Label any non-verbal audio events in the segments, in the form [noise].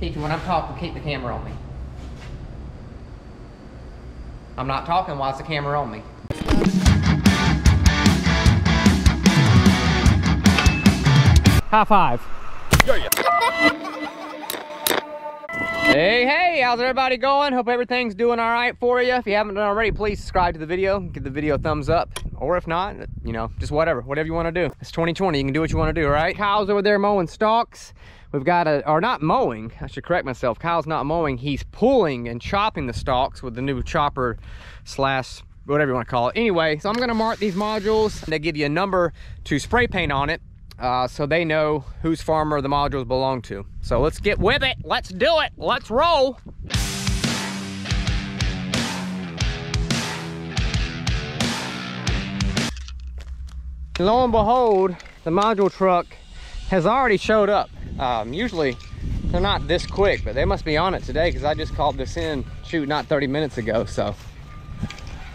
Keith, when I'm talking, keep the camera on me. I'm not talking while it's the camera on me. High five. Hey, hey, how's everybody going? Hope everything's doing all right for you. If you haven't already, please subscribe to the video. Give the video a thumbs up. Or if not, you know, just whatever, whatever you want to do. It's 2020, you can do what you want to do, right? Kyle's over there mowing stalks. We've got a, or not mowing, I should correct myself. Kyle's not mowing, he's pulling and chopping the stalks with the new chopper slash whatever you want to call it. Anyway, so I'm gonna mark these modules. They give you a number to spray paint on it uh, so they know whose farmer the modules belong to. So let's get with it. Let's do it. Let's roll. Lo and behold, the module truck has already showed up. Um, usually they're not this quick, but they must be on it today because I just called this in, shoot, not 30 minutes ago. So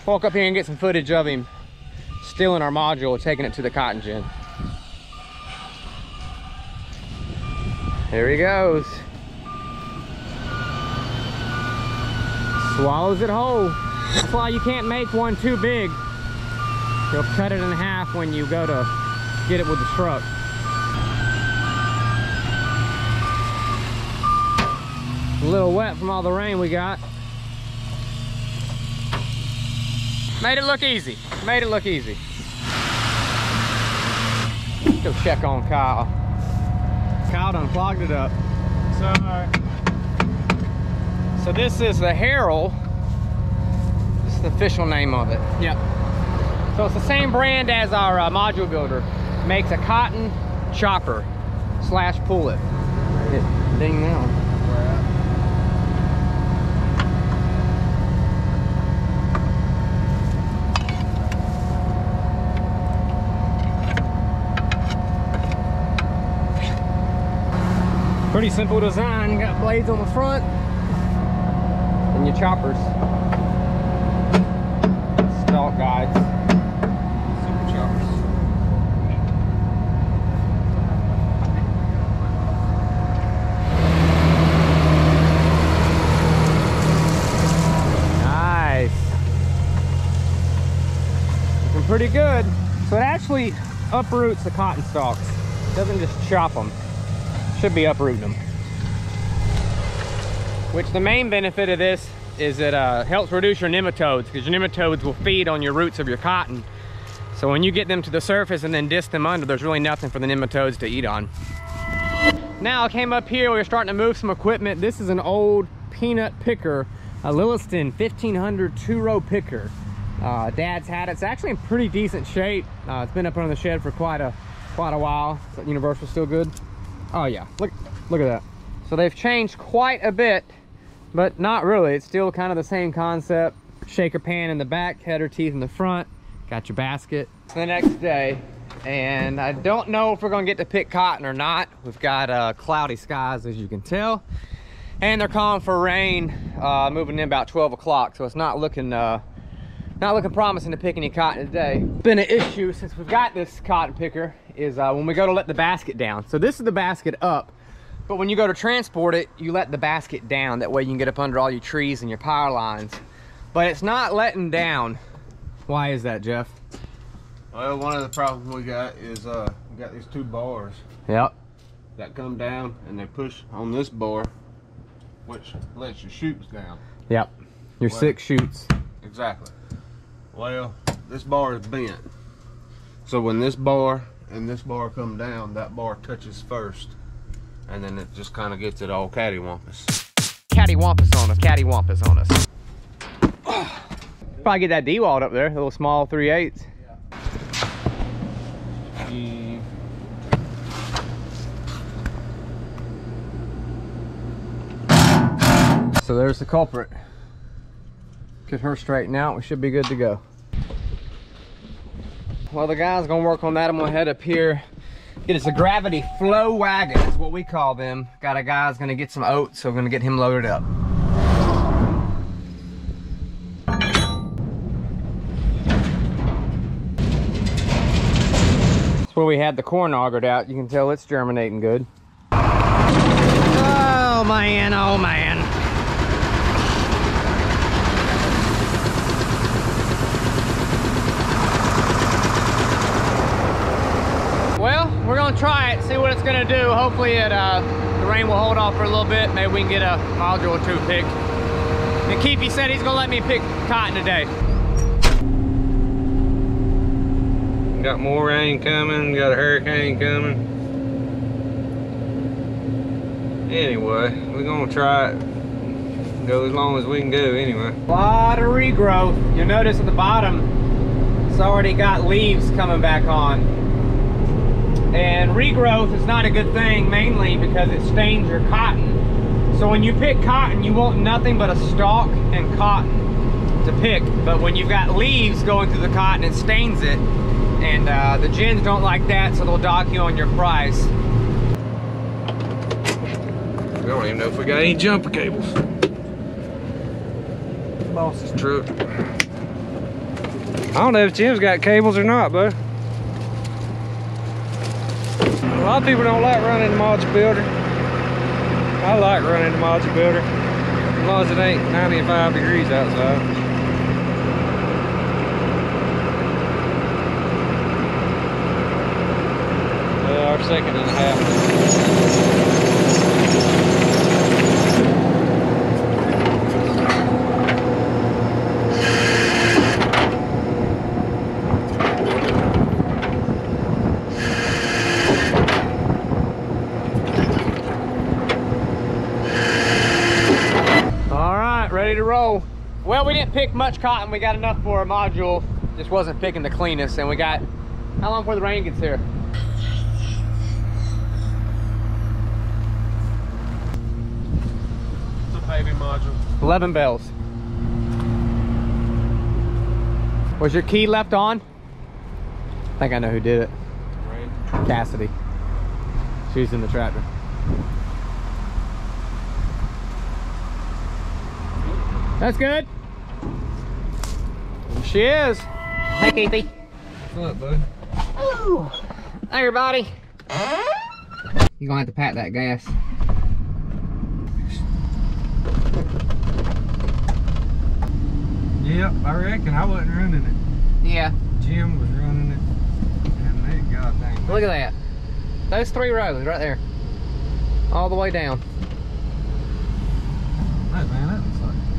walk up here and get some footage of him stealing our module, taking it to the cotton gin. There he goes. Swallows it whole. That's why you can't make one too big. You'll cut it in half when you go to get it with the truck. A little wet from all the rain we got. Made it look easy. Made it look easy. Go check on Kyle. Kyle done clogged it up. So, so this is the Harrell. This is the official name of it. Yep. So it's the same brand as our uh, module builder. Makes a cotton chopper slash pullet. Ding now. Pretty simple design. Got blades on the front and your choppers. Stalk guides. Super choppers. Nice. Looking pretty good. So it actually uproots the cotton stalks. It doesn't just chop them should be uprooting them. Which the main benefit of this is it uh, helps reduce your nematodes because your nematodes will feed on your roots of your cotton. So when you get them to the surface and then disc them under, there's really nothing for the nematodes to eat on. Now I came up here, we are starting to move some equipment. This is an old peanut picker, a Lilliston 1500 two-row picker. Uh, Dad's had it. It's actually in pretty decent shape. Uh, it's been up on the shed for quite a quite a while. Universal still good? Oh yeah, look, look at that. So they've changed quite a bit, but not really. It's still kind of the same concept. Shaker pan in the back, header teeth in the front. Got your basket. It's the next day, and I don't know if we're gonna get to pick cotton or not. We've got uh, cloudy skies, as you can tell. And they're calling for rain, uh, moving in about 12 o'clock, so it's not looking uh, not looking promising to pick any cotton today. Been an issue since we've got this cotton picker is uh, when we go to let the basket down. So this is the basket up, but when you go to transport it, you let the basket down. That way you can get up under all your trees and your power lines. But it's not letting down. Why is that, Jeff? Well, one of the problems we got is uh, we got these two bars. Yep. That come down and they push on this bar, which lets your shoots down. Yep. Your well, six shoots. Exactly. Well, this bar is bent. So when this bar and this bar come down, that bar touches first. And then it just kind of gets it all cattywampus. Cattywampus on us, cattywampus on us. Probably get that D-walled up there, a little small 3 8 mm. So there's the culprit. Get her straightened out, we should be good to go. Well, the guy's gonna work on that. I'm gonna head up here. Get us a gravity flow wagon, is what we call them. Got a guy's gonna get some oats, so we're gonna get him loaded up. That's where we had the corn augered out. You can tell it's germinating good. Oh man, Oh man. Well, we're gonna try it, see what it's gonna do. Hopefully it, uh, the rain will hold off for a little bit. Maybe we can get a module or two picked. And Keefy said he's gonna let me pick cotton today. Got more rain coming, got a hurricane coming. Anyway, we're gonna try it. Go as long as we can go anyway. A lot of regrowth. You'll notice at the bottom, it's already got leaves coming back on. And regrowth is not a good thing, mainly because it stains your cotton. So when you pick cotton, you want nothing but a stalk and cotton to pick. But when you've got leaves going through the cotton, it stains it. And uh, the gins don't like that, so they'll dock you on your price. We don't even know if we got any jumper cables. Boss's truck. I don't know if Jim's got cables or not, bud. A lot of people don't like running the module builder. I like running the module builder. As long as it ain't 95 degrees outside. Uh, our second and a half. All right, ready to roll. Well, we didn't pick much cotton. We got enough for a module. Just wasn't picking the cleanest. And we got, how long before the rain gets here? It's a baby module. 11 bells. Was your key left on? I think I know who did it. Cassidy. She's in the tractor. That's good. She is. Hey, Keithy. What's up, bud? Hey, everybody. You're gonna have to pat that gas. Yep, I reckon I wasn't running it. Yeah, Jim was running it. And they, god dang. look at that. Those three rows right there. All the way down. That man, that looks like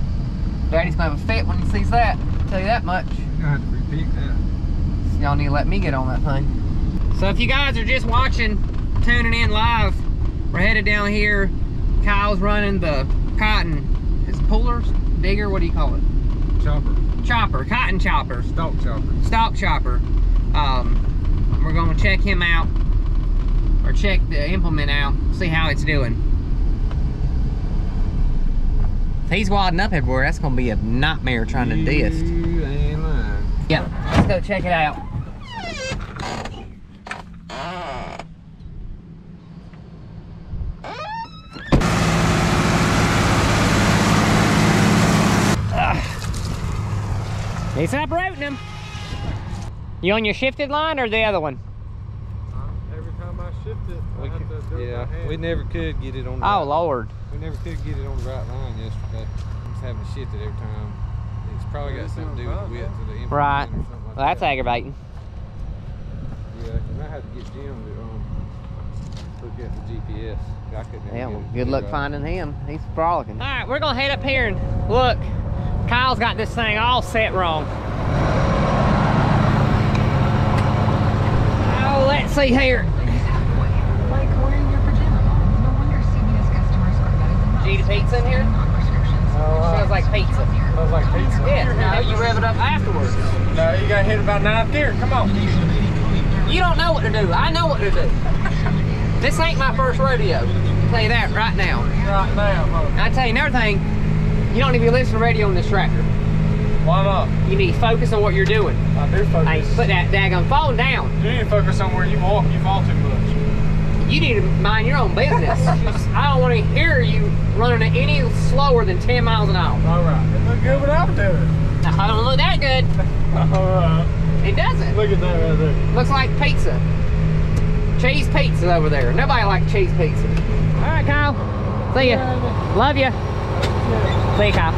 Daddy's gonna have a fit when he sees that. Tell you that much. gonna have to repeat that. Y'all need to let me get on that thing. So if you guys are just watching, tuning in live, we're headed down here. Kyle's running the cotton. Is pullers? Digger? What do you call it? Chopper. Chopper. Cotton chopper. Stalk chopper. Stalk chopper. Um, we're gonna check him out, or check the implement out, see how it's doing. If he's wadding up everywhere, that's gonna be a nightmare trying to dist. You ain't lying. Yep, let's go check it out. Ah. He's separating them. You on your shifted line or the other one? Every time I shift it, We I have to do it yeah, by hand. we never could get it on the Oh right, Lord. We never could get it on the right line yesterday. I'm Just having to shift it every time. It's probably got something to do with the fine, width of the implement Right. or something like Well, that's that. aggravating. Yeah, 'cause I had to get Jim to um look at the GPS. I couldn't Yeah, well, good luck right. finding him. He's frolicking. All right, we're gonna head up here and look. Kyle's got this thing all set wrong. Oh, let's see here. Are better than most. G to pizza in here? On prescriptions. Smells like pizza. Smells like pizza. Yeah, no, you rev it up afterwards. No, you gotta hit about ninth gear. Come on. You don't know what to do. I know what to do. This ain't my first rodeo. I'll tell you that right now. Right now. And I tell you another thing, you don't need to be listening to radio on this tractor. Why not? You need to focus on what you're doing. I do focus. Hey, put that daggone phone down. You need to focus on where you walk. You fall too much. You need to mind your own business. [laughs] I don't want to hear you running it any slower than 10 miles an hour. All right. It look good without doing Now, I don't look that good. it. [laughs] All right. It doesn't. Look at that right there. Looks like pizza. Cheese pizza over there. Nobody likes cheese pizza. All right, Kyle. See ya. Love ya. See you, Kyle.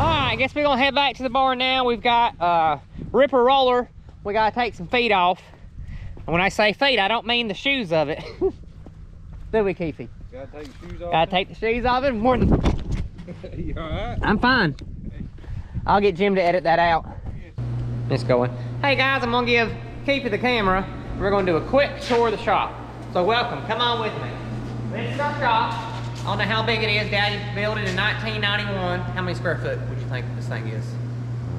All right, I guess we're gonna head back to the barn now. We've got uh, Ripper Roller. We gotta take some feet off. And when I say feet, I don't mean the shoes of it. [laughs] Do we, Keefy? Gotta take your shoes off. Gotta take the shoes off it more than you alright? I'm fine. I'll get Jim to edit that out. It's going. Hey guys, I'm gonna give Keefy the camera. We're gonna do a quick tour of the shop. So welcome, come on with me. This is our shop. I don't know how big it is. Daddy built it in 1991. How many square foot would you think this thing is?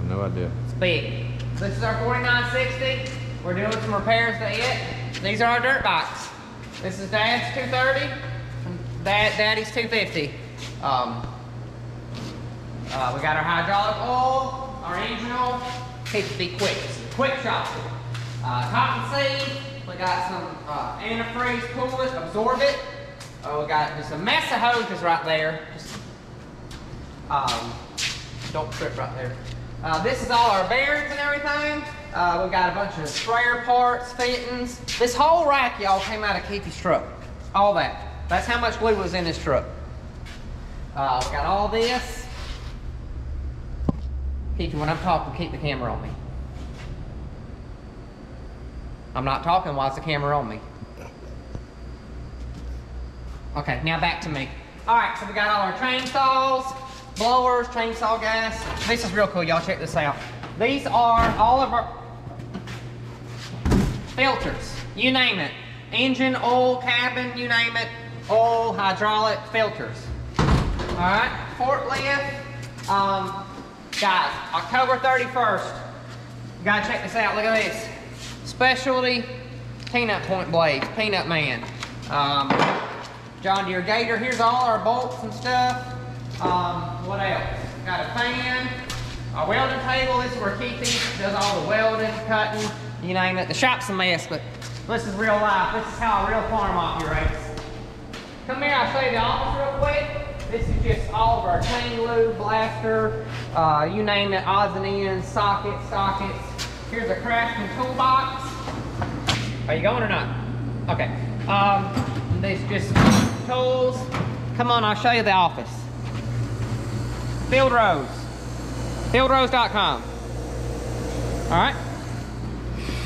No idea. It's big. This is our 4960. We're doing some repairs to it. These are our dirt bikes. This is Dad's 230. Dad, Daddy's 250. Um, uh, we got our hydraulic oil, our engine oil. Keep it be quick. Quick shop. Uh, cotton seed. We got some uh, antifreeze coolant, absorb it. Oh, we got just a mess of hoses right there. Just, um, don't trip right there. Uh, this is all our bearings and everything. Uh, we got a bunch of sprayer parts, fittings. This whole rack, y'all, came out of Keithy's truck. All that. That's how much glue was in this truck. Uh, got all this. Keithy, when I'm talking, keep the camera on me. I'm not talking while it's the camera on me. Okay, now back to me. All right, so we got all our chainsaws, blowers, chainsaw gas. This is real cool, y'all check this out. These are all of our filters, you name it. Engine, oil, cabin, you name it. Oil, hydraulic, filters. All right, forklift. Um, guys, October 31st. You gotta check this out, look at this. Specialty peanut point blades, Peanut Man. Um, John Deere Gator. Here's all our bolts and stuff. Um, what else? Got a fan, a welding table. This is where Keithy does all the welding, cutting, you name it. The shop's a mess, but this is real life. This is how a real farm operates. Come here, I'll show you the office real quick. This is just all of our chain lube, blaster, uh, you name it, odds and ends, sockets, sockets. Here's a craftsman toolbox. Are you going or not? Okay. Um, this just tools. Come on, I'll show you the office. Field Rows. FieldRows.com. All right.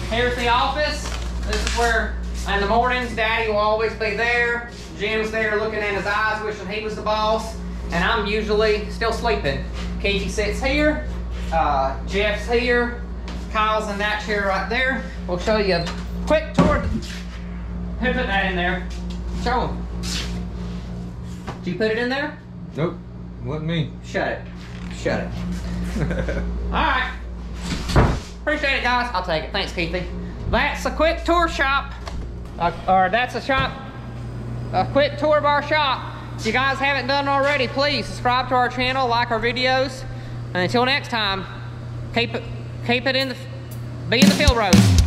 Here's the office. This is where, in the mornings, Daddy will always be there. Jim's there looking in his eyes, wishing he was the boss. And I'm usually still sleeping. Keithy sits here. Uh, Jeff's here. Kyle's in that chair right there. We'll show you a quick tour. Who put that in there? Show him. Did you put it in there? Nope. Wasn't me. Shut it. Shut it. [laughs] All right. Appreciate it, guys. I'll take it. Thanks, Keithy. That's a quick tour shop. Uh, or that's a shop. A quick tour of our shop. If you guys haven't done already, please subscribe to our channel, like our videos. And until next time, keep it, keep it in the, be in the Field Rows.